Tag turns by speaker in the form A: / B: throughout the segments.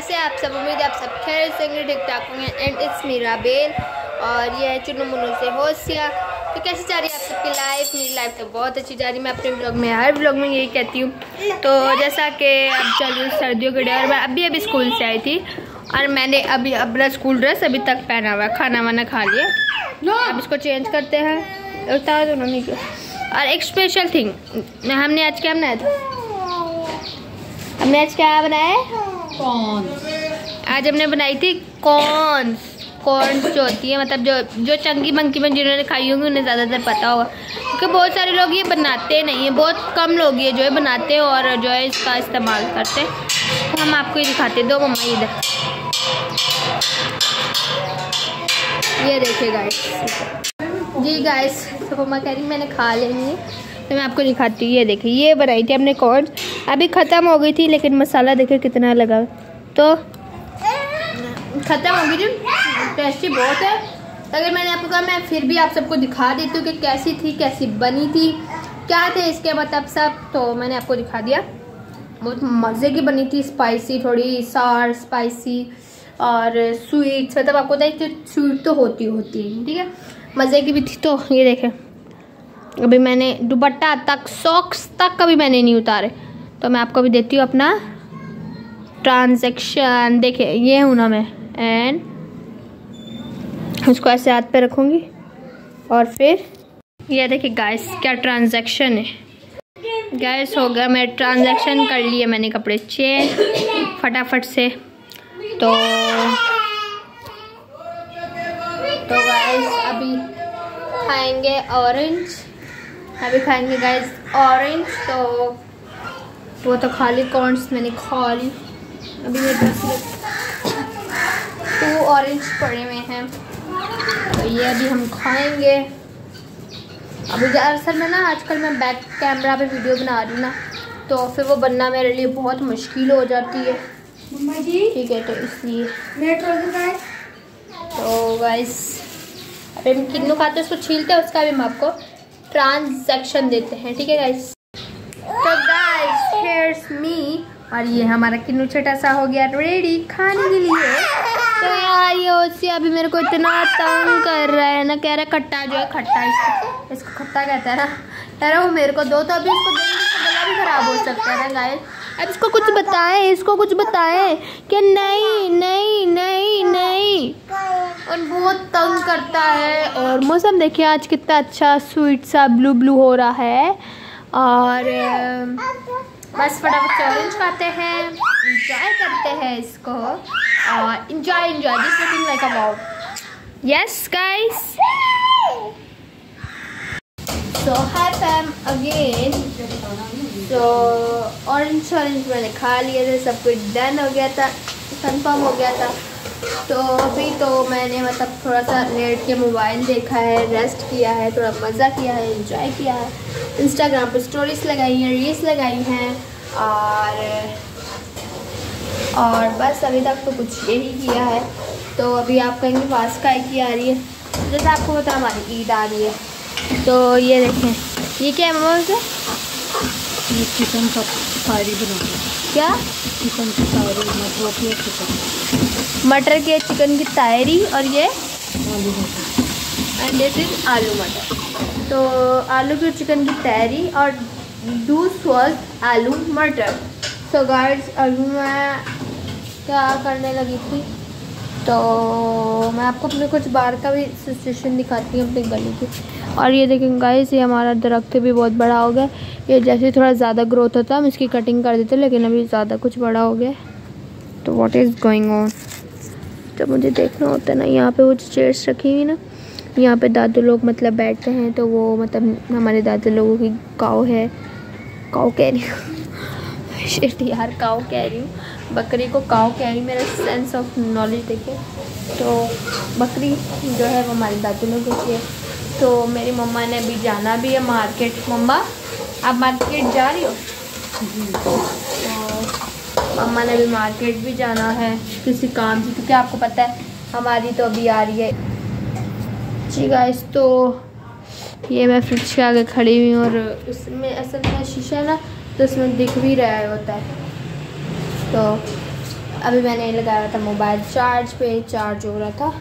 A: कैसे आप सब उम्मीद है आप सब खैर से ठीक ठाक होंगे। एंड इट्स मीरा बेल और ये है चुनु मुनु से होशिया। तो कैसे जा रही है आप सबकी लाइफ मेरी लाइफ तो बहुत अच्छी जा रही है। मैं अपने ब्लॉग में, हर ब्लॉग में यही कहती हूँ। तो जैसा कि अब चल रही सर्दियों के डे और मैं, अभी अभी स्कूल से आई थी और मैंने अभी अपना स्कूल ड्रेस अभी तक पहना हुआ है। खाना वाना खा लिया। अब इसको चेंज करते हैं। उतार दो नहीं और एक स्पेशल थिंग हमने आज क्या बनाया था? हमने आज क्या बनाया
B: कौन
A: आज हमने बनाई थी कॉर्न कॉर्न जो होती है मतलब जो जो चंगी मंकी में जिन्होंने खाई होंगी, उन्हें ज़्यादातर पता होगा। क्योंकि बहुत सारे लोग ये बनाते नहीं हैं, बहुत कम लोग ये जो है बनाते हैं और जो है इसका इस्तेमाल करते हैं। हम आपको ये दिखाते दो मम्मा इधर। ये देखिए गाइस जी गाइस तो मम्मा कह रही मैंने खा लेंगे तो मैं आपको दिखाती हूँ, ये देखिए, ये बनाई थी हमने कॉर्न अभी ख़त्म हो गई थी, लेकिन मसाला देखिए कितना लगा। तो ख़त्म हो गई थी टेस्टी बहुत है। अगर मैंने आपको कहा, मैं फिर भी आप सबको दिखा देती हूँ कि कैसी थी, कैसी बनी थी, क्या थे इसके मतलब सब तो मैंने आपको दिखा दिया। बहुत मज़े की बनी थी स्पाइसी थोड़ी सार स्पाइसी और स्वीट्स मतलब आपको पता स्वीट तो होती होती है, ठीक है? मज़े की भी थी तो ये देखें। अभी मैंने दुपट्टा तक सॉक्स तक कभी मैंने नहीं उतारे। तो मैं आपको भी देती हूँ अपना ट्रांजेक्शन देखिए, ये हूँ ना मैं एंड उसको ऐसे हाथ पे रखूँगी। और फिर, ये देखिए गाइस क्या ट्रांजैक्शन है। गैस हो गया, मैं ट्रांजैक्शन कर लिए मैंने कपड़े चेंज, फटाफट से। तो तो गाइस अभी खाएँगे ऑरेंज अभी खाएँगे गाइस ऑरेंज तो वो तो खाली कॉर्नस मैंने खा ली। अभी मेरे पास टू ऑरेंज पड़े हुए हैं। तो ये अभी हम खाएँगे। अभी दरअसल में ना आजकल मैं बैक कैमरा पे वीडियो बना रही ना तो फिर वो बनना मेरे लिए बहुत मुश्किल हो जाती है। ठीक है तो इसलिए। तो गाइस अभी हम किन्नू खाते हैं उसको छीलते हैं उसका भी हम आपको ट्रांजेक्शन देते हैं, ठीक है तो गाइस मी और ये हमारा किन्नू छोटा सा हो गया रेडी खाने के लिए। तो यार, ये ओसी अभी मेरे को इतना तंग कर रहा है ना, कह रहा है खट्टा जो है, खट्टा इसको। इसको खट्टा कहता है ना। कह रहा वो मेरे को दो तो अभी इसको खराब हो सकता है ना गाय अब इसको कुछ बताए, इसको कुछ बताए कि नहीं नहीं और बहुत तंग करता है और मौसम देखिए, आज कितना अच्छा स्वीट सा ब्लू ब्लू हो रहा है। और बस फटाफट ऑरेंज खाते हैं। इंजॉय करते हैं इसको। और enjoy enjoy this looking like yes guys so hi fam again so orange orange मैंने खा लिए थे, सब कुछ डन हो गया था कंफर्म हो गया था। तो अभी तो मैंने मतलब थोड़ा सा लेट के मोबाइल देखा है रेस्ट किया है, थोड़ा मज़ा किया है इंजॉय किया है। इंस्टाग्राम पर स्टोरीज लगाई हैं रील्स लगाई हैं और और बस अभी तक तो कुछ यही किया है। तो अभी आप कहेंगे पास का की आ रही है, जैसे आपको पता हमारी ईद आ रही है। तो ये देखें, ये क्या है मम्मा से
B: चिकन का तारी बना
A: क्या?
B: चिकन की तारी मटर की चिकन
A: मटर के चिकन की तायरी और ये?
B: आलू मटर।
A: एंड दिस इज़ आलू मटर। तो आलू की चिकन की तैयारी और दूध वॉज़ आलू मटर। सो गाइड्स अभी मैं क्या करने लगी थी? तो मैं आपको अपने कुछ बार का भी सिचुएशन दिखाती हूँ अपनी गली की। और ये देखें गाइस ये हमारा दरख्त भी बहुत बड़ा हो गया। ये जैसे थोड़ा ज़्यादा ग्रोथ होता, हम इसकी कटिंग कर देते, लेकिन अभी ज़्यादा कुछ बड़ा हो गया। तो व्हाट इज़ गोइंग ऑन जब मुझे देखना होता है ना, यहाँ पे वो चेयर्स रखी हुई ना, यहाँ पे दादू लोग मतलब बैठते हैं तो वो मतलब हमारे दादू लोगों की काव है। काव कह रही हूँ। यार काव कह रही हूँ। बकरी को काव कह रही मेरा सेंस ऑफ़ नॉलेज देखे तो बकरी जो है वो हमारी दादू लोगों की है। तो मेरी मम्मा ने अभी जाना भी है मार्केट मम्मा आप मार्केट जा रही हो? तो मम्मा ने भी मार्केट भी जाना है किसी काम से। क्योंकि आपको पता है हमारी तो अभी आ रही है। जी गाइस तो ये मैं फ्रिज के आगे खड़ी हुई हूँ और उसमें असल में शीशा ना तो उसमें दिख भी रहा होता है। तो अभी मैंने लगाया था मोबाइल चार्ज पे, चार्ज हो रहा था।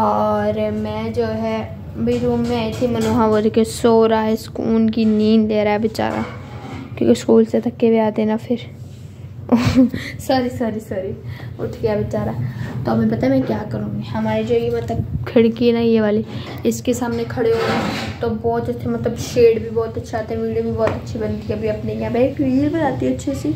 A: और मैं जो है, अभी रूम में आई थी मनोहा बोल के सो रहा है, सुकून की नींद ले रहा है बेचारा। क्योंकि स्कूल से थके हुए आते ना फिर। सॉरी सॉरी सॉरी उठ गया बेचारा। तो अभी पता है मैं क्या करूँगी? हमारी जो ये मतलब खिड़की है ना, ये वाली, इसके सामने खड़े हो गए। तो बहुत अच्छे मतलब शेड भी बहुत अच्छा आता है वीडियो भी बहुत अच्छी बनती है अभी अपने यहाँ पे। रील बनाती है अच्छी सी।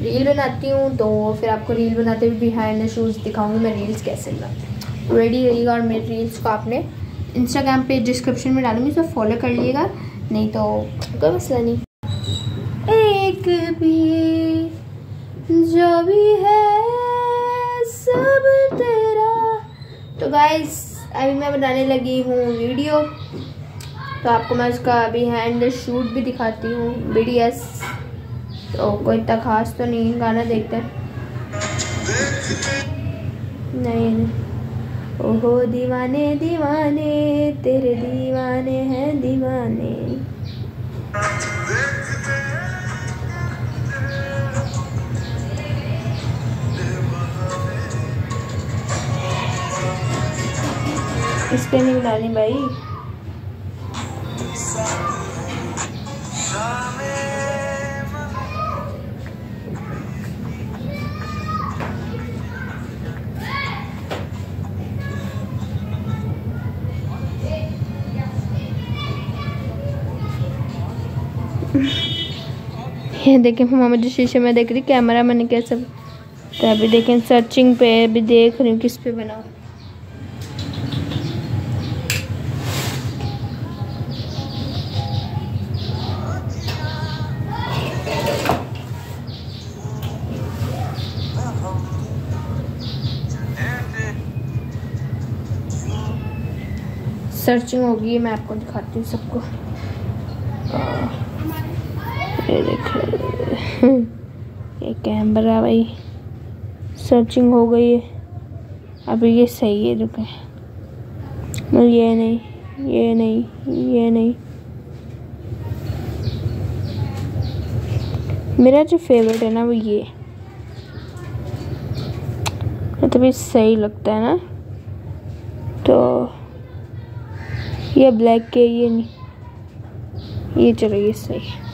A: रील बनाती हूँ तो फिर आपको रील बनाते हुए बिहाइंड द शूज़ दिखाऊँगी मैं रील्स कैसे बनाती रेडी रहिएगा और मेरी रील्स को आपने इंस्टाग्राम पे डिस्क्रिप्शन में डालूँगी तो फॉलो कर लीजिएगा नहीं तो कोई मसला नहीं। एक भी जो भी है, सब तेरा। तो गाइस अभी मैं बनाने लगी हूँ वीडियो तो आपको मैं उसका अभी हैंड शूट भी दिखाती हूँ बी तो कोई इतना खास तो नहीं गाना देखते। नहीं ओहो, दीवाने दीवाने, तेरे दीवाने हैं दीवाने। इस पे नहीं डाली भाई। ये देखें मम्मा जो शीशे में देख रही, कैमरा मैंने कैसे तो अभी देखें सर्चिंग पे अभी देख रही हूँ, किस पे बनाऊँ सर्चिंग होगी, मैं आपको दिखाती हूँ सबको। ये कैमरा भाई सर्चिंग हो गई है। अभी ये सही है, रुके। ये नहीं ये नहीं ये नहीं। मेरा जो फेवरेट है ना, वो ये। मतलब ये सही लगता है ना। तो ये ब्लैक के ये नहीं। ये चलो, ये सही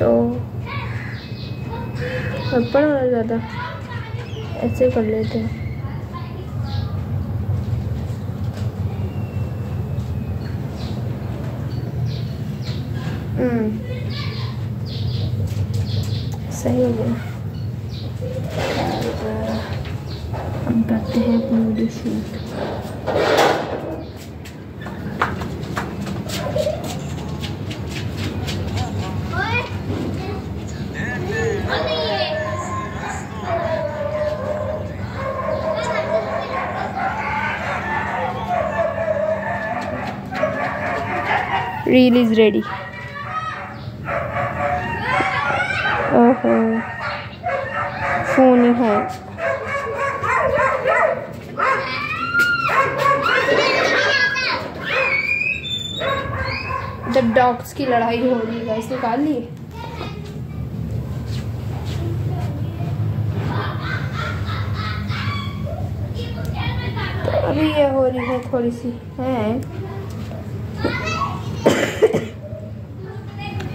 A: तो ऊपर वाला ज़्यादा। ऐसे कर लेते हैं। हम्म। सही हो गया। हम करते हैं अपनी video shoot. Reel is ready. ओहो। फ़ोन है। जब डॉग्स की लड़ाई हो रही है इसे निकाल तो अभी ये हो रही है थोड़ी सी, है?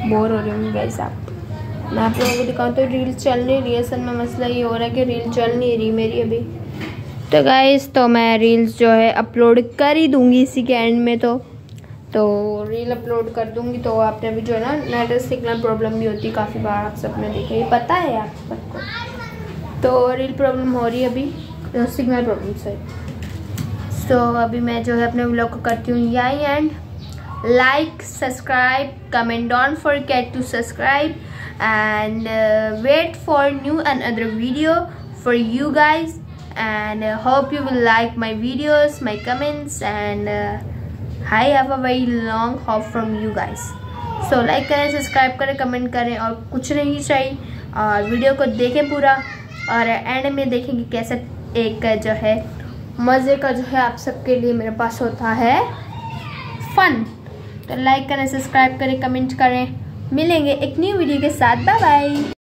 A: बोर हो रही हूँ गैस आप मैं आप लोगों को दिखाऊँ तो रील चल नहीं रही असल में मसला ये हो रहा है कि रील चल नहीं रही मेरी अभी। तो गाइस तो मैं रील्स जो है अपलोड कर ही दूँगी इसी के एंड में तो। तो रील अपलोड कर दूँगी तो आपने अभी जो है ना नेट सिग्नल प्रॉब्लम भी होती काफ़ी बार, आप सबने देखे ये पता है आप सबको तो रील प्रॉब्लम हो रही है अभी सिग्नल प्रॉब्लम से तो अभी मैं जो है अपने ब्लॉग को करती हूँ, यही and like subscribe comment don't forget to subscribe and uh, wait for new another video for you guys and uh, hope you will like my videos my comments and uh, I have a very long hope from you guys so like करें subscribe करें comment करें और कुछ नहीं चाहिए और video को देखें पूरा और एंड में देखेंगे कैसा एक जो है मज़े का जो है आप सबके लिए मेरे पास होता है फन तो लाइक करें सब्सक्राइब करें कमेंट करें। मिलेंगे एक न्यू वीडियो के साथ। Bye bye